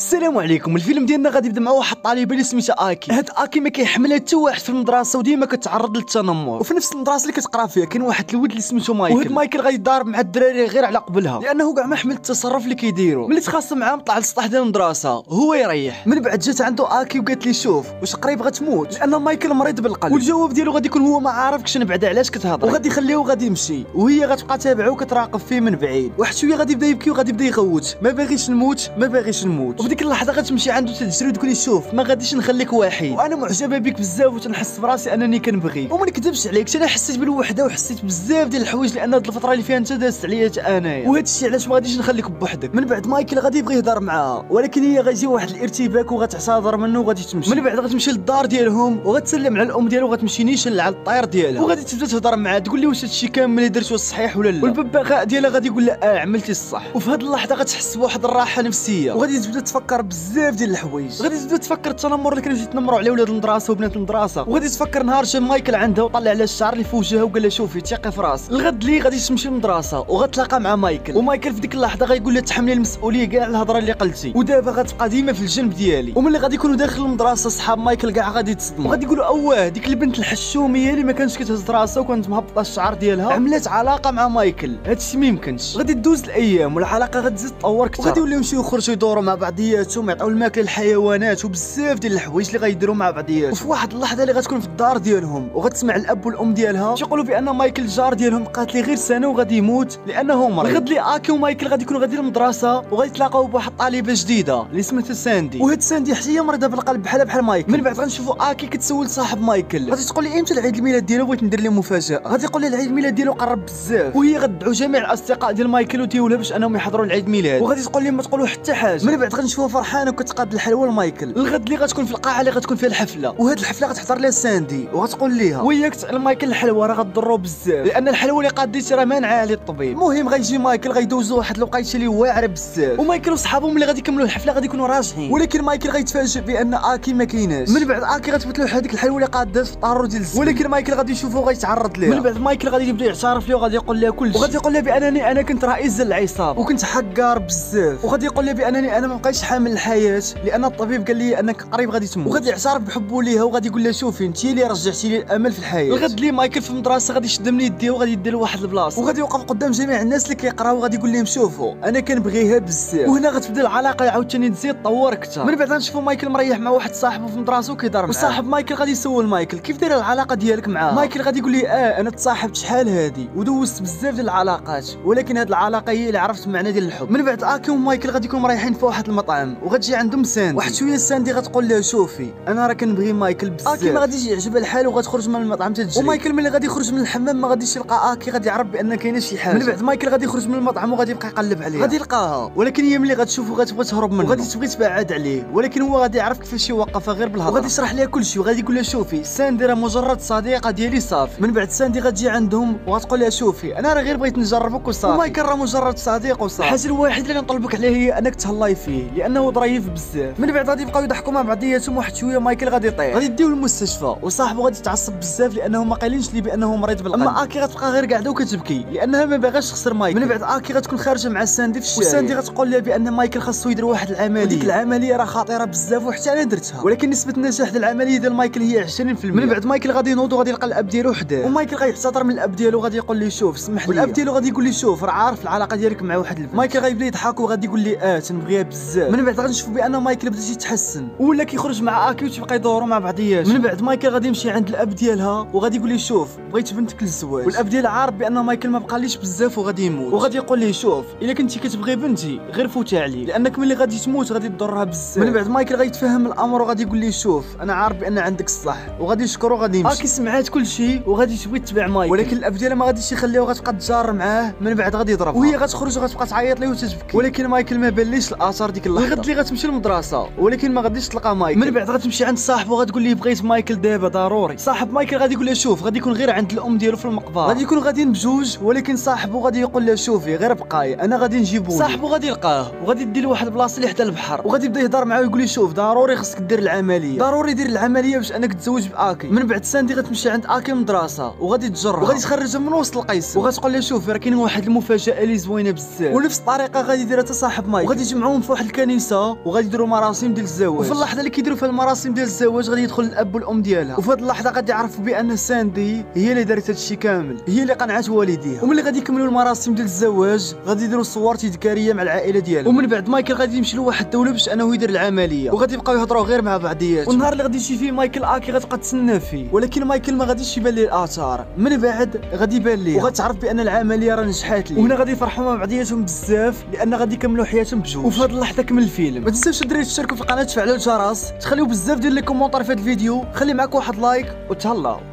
السلام عليكم. الفيلم ديالنا غادي يبدا مع واحد الطالبه اللي سميتها آكي. هاد آكي ما كيحملها حتى واحد في المدرسة وديما كتعرض للتنمر. وفي نفس المدرسة اللي كتقرا فيها كاين واحد الولد اللي سميتو مايكل. وهاد مايكل غادي يضارب مع الدراري غير على قبلها. لأنه كاع ما حمل التصرف اللي كيديرو. ملي تخاصم معاهم طلع للسطح ديال المدرسة. هو يريح. من بعد جات عنده آكي وقالت ليه شوف واش قريب غتموت؟ لأن مايكل مريض بالقلب. والجواب ديالو غادي يكون هو ما عارفكش من بعد علاش كتهضر. وغادي يخليه غادي يمشي. وهي غتبقى تابعة وكتراقب فيه من بعيد. واحد شوية غادي يبدأ يبكي وغادي يبدأ يغوت. ما باغيش نموت ما باغيش نموت. ديك اللحظة غتمشي عنده تجري وتقول ليه شوف ما غاديش نخليك وحيد وأنا معجبة بك بزاف وتنحس براسي أنني كنبغيك وما نكذبش عليك أنا حسيت بالوحدة وحسيت بزاف ديال الحوايج لأن هاد الفترة اللي فيها أنت دازت عليا انايا وهذا الشيء علاش ما غاديش نخليك بوحدك؟ من بعد مايكل غادي يبغي يهضر معاها ولكن هي غيجي واحد الارتباك وغتعتذر منه وغادي تمشي. من بعد غتمشي للدار ديالهم وغتسلم على الأم ديالو وغتمشي نيشان على الطير ديالها. وغادي تبدا تهضر معاه تقول ليه واش هادشي كامل اللي درت واش صحيح ولا لا؟ والببغاء ديالها غادي يقول لها آه عملتي الصح. وفي هاد اللحظة غتحس بواحد الراحة نفسية. وغادي تبدا تفكر بزاف ديال الحوايج. غادي تبدا تفكر التنمر اللي كانوا يتنمروا على ولاد المدرسة وبنات المدرسة. وغادي تفكر نهار جا مايكل عندها وطلع على الشعر اللي في وجهها وقال لها شوفي ثقي في راسك. الغد اللي غادي تمشي للمدرسة وغتلاقى مع مايكل. ومايكل في ديك اللحظة غيقول لها تحملي المسؤولية كاع على الهضرة اللي قلتي. ودابا غتبقى ديما في الجنب ديالي. وملي غادي يكونوا داخل المدرسة صحاب مايكل كاع غادي يتصدموا وغادي يقولوا اواه ديك البنت الحشومية اللي ما كانتش كتهز راسها وكانت مهبطة الشعر ديالها. عملت علاقة مع مايكل. هادشي ما يمكنش. غادي تدوز الأيام والعلاقة غتزيد تطور أكثر. وغادي يوليو يمشيو يخرجوا يدوروا مع بعضياتهم يعطيو الماكلة للحيوانات وبزاف ديال الحوايج اللي غيديروا مع بعضياتهم وفي واحد اللحظة اللي غتكون في الدار ديالهم وغتسمع الأب والأم ديالها تيقولوا بأن مايكل الجار ديالهم قاتل غير سنة وغادي يموت لأنه مريض. الغد اللي آكي ومايكل غادي يكونوا غادي للمدرسة وغادي يتلاقاو بواحد الطالبه جديدة اللي سميتها ساندي. وهاد ساندي حتى هي مريضة بالقلب بحال بحال مايكل. من بعد غنشوفوا آكي كتسول صاحب مايكل. غادي تقول لي إمتى العيد الميلاد ديالو بغيت ندير له مفاجأة؟ غادي يقول لي العيد الميلاد ديالو قرب بزاف. وهي غتدعو جميع الأصدقاء ديال مايكل وديالها باش أنهم يحضروا العيد ميلاد. وغادي تقول لي ما تقولوا حتى حاجة. من بعد غنشوفها فرحانه وكتقاد الحلوى لمايكل الغد اللي غتكون في القاعة اللي غتكون فيها الحفلة. وهاد الحفلة غتحضر لها ساندي وغتقول ليها. وياك تسال مايكل الحلوى راه غتضرو بزاف. لأن الحلوى اللي قاديتي راه مانعه عليه الطبيب. المهم غيجي مايكل غيدوزو واحد الوقيتة اللي واعره بزاف. ومايكل وصحابهم اللي غادي يكملوا الحفلة غادي يكونوا راجعين ولكن مايكل غيتفاجئ بأن آكي ما كايناش. من بعد آكي غتبت له هذيك الحلوى اللي قادات في الطارو ديال ولكن مايكل غادي يشوفو غيتعرض ليها. من بعد مايكل غادي يبدأ يعترف ليه وغادي يقول لها كلشي. وغادي يقول لها بأنني أنا كنت رئيس العصابة. وكنت حقار بزاف. وغادي يقول لها بأنني أنا ما بقيتش حامل الحياة لأن الطبيب قال لي أنك قريب غادي تموت. وغادي يعترف بحبه ليها وغادي يقول لها شوفي انت اللي رجعتي لي الأمل في الحياة. الغد اللي مايكل في المدرسة غادي يشد من يديه وغادي يدير واحد البلاصة. وغادي يوقف قدام جميع الناس اللي كيقراو وغادي يقول لهم شوفوا أنا كنبغيها بزاف. وهنا غتبدا العلاقة عاوتاني تزيد تطور أكثر من بعد غنشوفوا مايكل مريح مع واحد صاحبه في المدرسة وكيهضر معاه. وصاحب مايكل غادي يسول مايكل. كيف دايره العلاقة ديالك معاه؟ مايكل غادي يقول لي آه أنا تصاحبت شحال هادي؟ ودوزت بزاف ديال العلاقات. ولكن هاد العلاقة هي اللي عرفت المعنى ديال الحب. من بعد اكي ومايكل غادي يكونوا مريحين في واحد المطعم وغتجي عندهم ساندي. واحد شوية ساندي غتقول لها شوفي أنا راه كنبغي مايكل بزاف. اكي ما غاديش يعجبها الحال وغتخرج من المطعم تتجري ومايكل ملي غادي يخرج من الحمام ما غاديش يلقى اكي غادي يعرف بأن كاينة شي حاجة. من بعد. مايكل غادي يخرج من المطعم وغادي يبقى يقلب عليها. غادي يلقاها. ولكن هي ملي غتشوفو غتبغي تهرب منه. وغادي تبغي تبعد عليه. ولكن هو غادي يعرف كيفاش يوقفها غير بالهضرة. وغادي يشرح لها كلشي وغادي يقول لها شوفي ساندي راه مجرد صديقة ديالي صافي. من بعد ساندي غتجي عندهم وغتقول لها شوفي أنا راه غير بغيت نجربك وصافي. ومايكل راه مجرد صديق وصافي. الحاجة الوحيدة اللي نطلبك عليها هي أنك تهلاي فيه. لأنه ظريف بزاف. من بعد غادي يبقاو يضحكوا مع بعضياتهم واحد شوية مايكل غادي يطيح. غادي يديوه للمستشفى وصاحبه غادي يتعصب بزاف لأنه ما قايلينش ليه بأنه مريض بالقلب. أما آكي غتبقى غير قاعدة وكتبكي لأنها ما باغاش تخسر مايكل. من بعد آكي غتكون خارجة مع ساندي في الشارع. وساندي غتقول لها بأن مايكل خاصو يدير واحد العملية. وديك العملية راه خطيرة بزاف وحتى أنا درتها. ولكن نسبة النجاح ديال العملية ديال مايكل هي 20% من بعد مايكل غادي ينوض وغادي يلقى الأب ديالو حداه ومايكل غيعتذر من الأب ديالو غادي يقول ليه شوف سمح لي. والأب ديالو غادي يقول ليه شوف راه عارف العلاقة ديالك مع واحد البنت. مايكل غيبدا يضحك وغادي يقول ليه آه تنبغيها بزاف. من بعد غنشوف بأن مايكل بدا يتحسن. ولا كيخرج مع آكي وتبقى يدوروا مع بعضياتهم من بعد مايكل غادي يمشي عند الأب ديالها وغادي يقول ليه شوف بغيت بنتك للزواج والأب ديالها عارف بأن مايكل ما بقاليش بزاف وغادي يموت. وغادي يقول ليه شوف إلا كنتي كتبغي بنتي غير فوتي عليه. لأنك ملي غادي تموت غادي تضرها بزاف. من بعد مايكل غيتفهم الأمر وغادي يقول ليه شوف أنا عارف بأن عندك الصح. وغادي يشكر وغادي يمشي. آكي سمعات كل شيء وغادي تبغي تتبع مايكل. ولكن الأب ديالها ما غاديش يخليها وغتبقى تجار معاه من بعد غادي يضربها. وهي غتخرج وغتبقى تعيط ليه وتتبكي. ولكن مايكل ما بانليش الآثار ديك اللحظة. الغد اللي غتمشي للمدرسة ولكن ما غاديش تلقى مايكل. من بعد غتمشي عند صاحبه وغتقول ليه بغيت مايكل دابا؟ ضروري. صاحب مايكل غادي يقول له شوف غادي يكون غير عند الأم ديالو في المقبرة. غادي يكونوا غاديين بجوج ولكن صاحبه غادي يقول له شوفي غير بقاي أنا غادي نجيبو صاحبه غادي يلقاه وغادي يدير له واحد البلاصه اللي حدا البحر. وغادي يبدأ يهضر معاه ويقول له شوف ضروري خصك دير العملية. ضروري دير العملية باش أنك تزوج بآكي. من بعد ساندي غتمشي عند آكي المدرسة وغادي تجرب. وغادي تخرجها من وسط القسم. وغتقول له شوف راه كاين واحد المفاجأة اللي زوينة بزاف. ونفس الطريقة غادي يديرها حتى صاحب مايكل وغادي يجمعوهم في واحد الكنيسه وغادي يديروا مراسم ديال الزواج. وفي اللحظة اللي كيديروا فيها المراسم ديال الزواج غادي يدخل الأب والأم ديالها. وفي هذه اللحظة غادي يعرفوا بأن ساندي هي اللي دارت هادشي كامل. هي اللي قنعت والديها. وملي غادي يكملوا المراسم ديال الزواج غادي يديروا صور تذكارية مع العائلة ديالهم. ومن بعد مايكل غادي يمشي لواحد الدولة باش أنه يدير العملية. وغادي يبقاو يهضروا غير مع بعضياتهم. والنهار اللي غادي يجي فيه مايكل آكي غتبقى تسنى فيه. ولكن مايكل ما غاديش يبان ليه الآثار. من بعد غادي يبان ليه. وغتعرف بأن العملية راه نجحات ليه. وهنا غادي يفرحوا مع بعضياتهم بزاف لأن غادي يكملوا حياتهم بجوج. وفي هذه اللحظة كمل الفيلم. ما تنساوش الدراري تشتركوا في القناه تفعلوا الجرس. تخليو بزاف ديال les commentaires في هذا الفيديو. خلي معاك واحد like. وتهلاو.